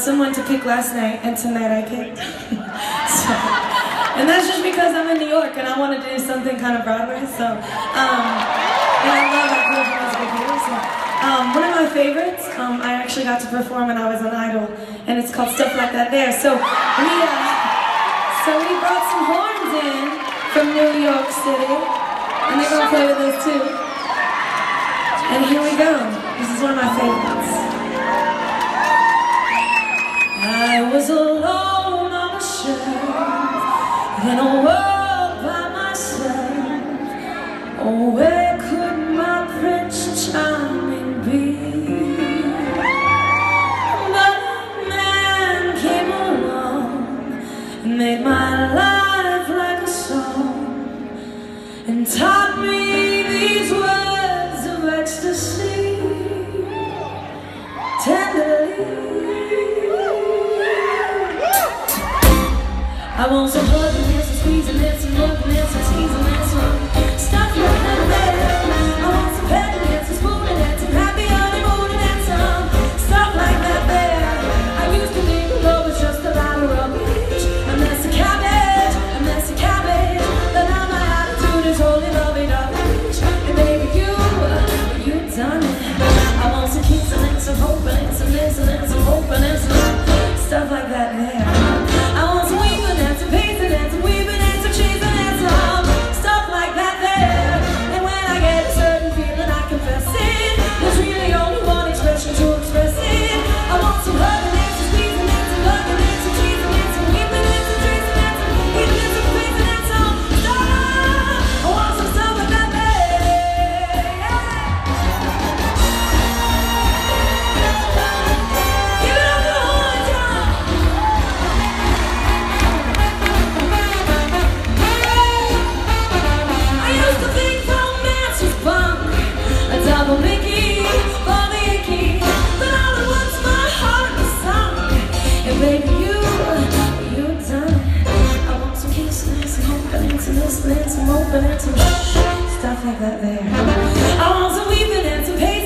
someone to pick last night, and tonight I picked. so, and that's just because I'm in New York and I want to do something kind of Broadway. So, um, and I love beautiful musical theater. So, um, one of my favorites, um, I actually got to perform when I was on Idol, and it's called Stuff Like That There. So we, uh, so we brought some horns in from New York City, and they're gonna play with us too. And here we go. This is one of my favorites. In a world by myself. Oh, where could my Prince Charming be? But a man came along made my life like a song and taught I want some hugging and some squeezing and some loving and some teasing and some some open stuff like that there. I want some weeping and some pain.